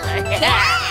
yeah.